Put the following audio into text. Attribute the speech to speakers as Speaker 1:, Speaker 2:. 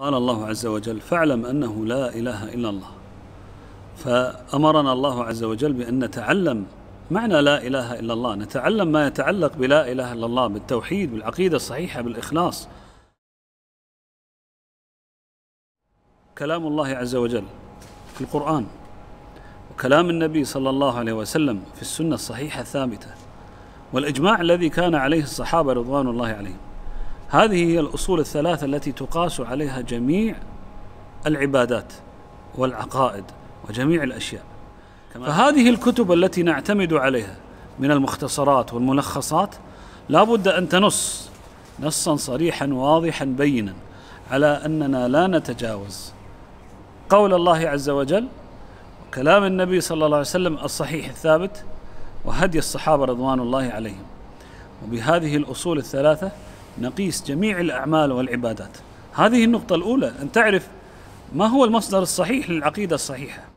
Speaker 1: قال الله عز وجل فاعلم أنه لا إله إلا الله. فأمرنا الله عز وجل بأن نتعلم معنى لا إله إلا الله نتعلم ما يتعلق بلا إله إلا الله بالتوحيد بالعقيدة الصحيحة بالإخلاص. كلام الله عز وجل في القرآن وكلام النبي صلى الله عليه وسلم في السنة الصحيحة الثابتة والإجماع الذي كان عليه الصحابة رضوان الله عليهم. هذه هي الأصول الثلاثة التي تقاس عليها جميع العبادات والعقائد وجميع الأشياء. فهذه الكتب التي نعتمد عليها من المختصرات والملخصات لا بد أن تنص نصا صريحا واضحا بينا على أننا لا نتجاوز قول الله عز وجل وكلام النبي صلى الله عليه وسلم الصحيح الثابت وهدي الصحابة رضوان الله عليهم. وبهذه الأصول الثلاثة نقيس جميع الأعمال والعبادات. هذه النقطة الأولى أن تعرف ما هو المصدر الصحيح للعقيدة الصحيحة.